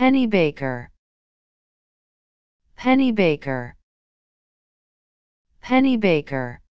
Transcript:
Penny Baker. Penny Baker. Penny Baker.